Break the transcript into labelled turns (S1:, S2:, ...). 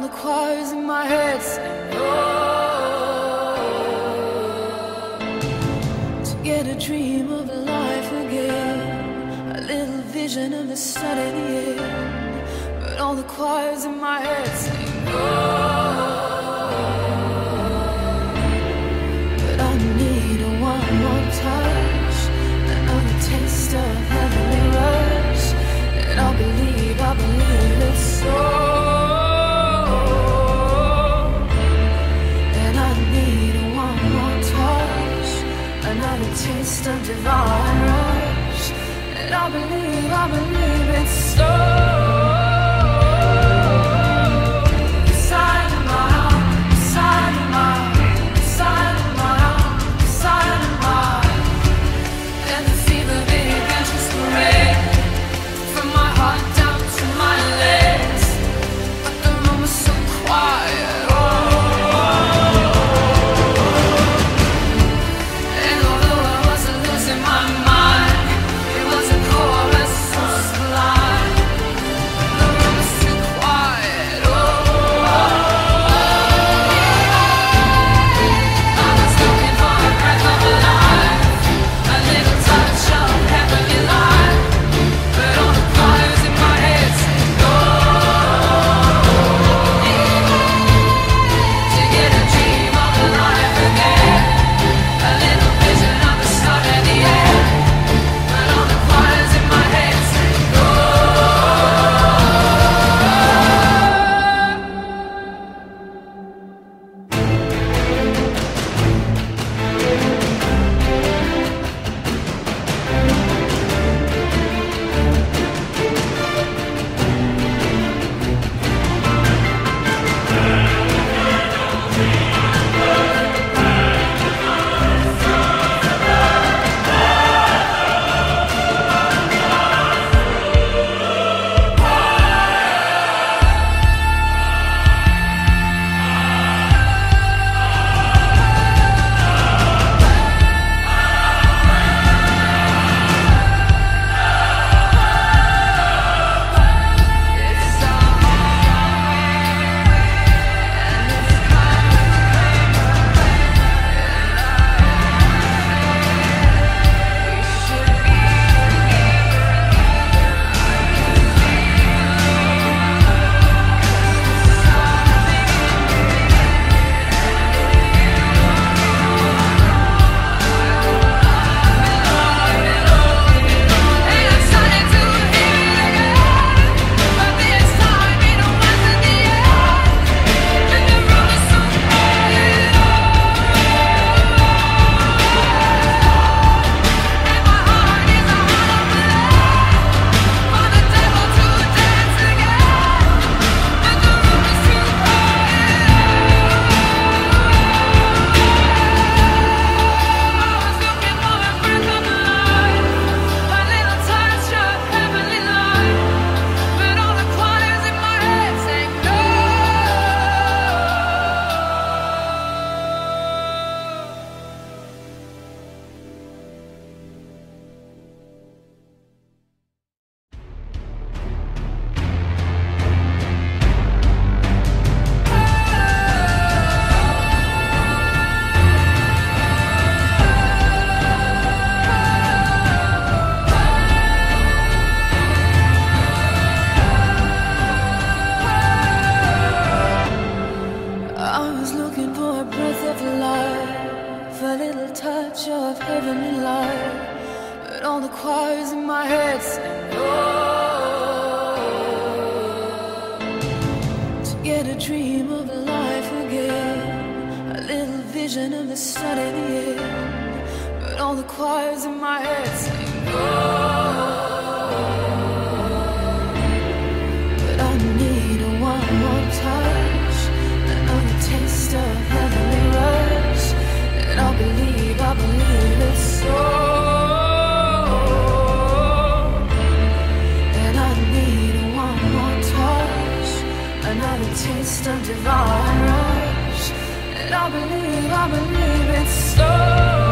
S1: all the choirs in my head sing oh. To get a dream of life again A little vision of the sun in end But all the choirs in my head sing oh. to divine rush, And I believe, I believe it's so. love, a little touch of heavenly light. But all the choirs in my head sing, oh. To get a dream of life again, a little vision of the sun in the end. But all the choirs in my head sing, oh. got a taste of divine rush, and I believe, I believe it's so.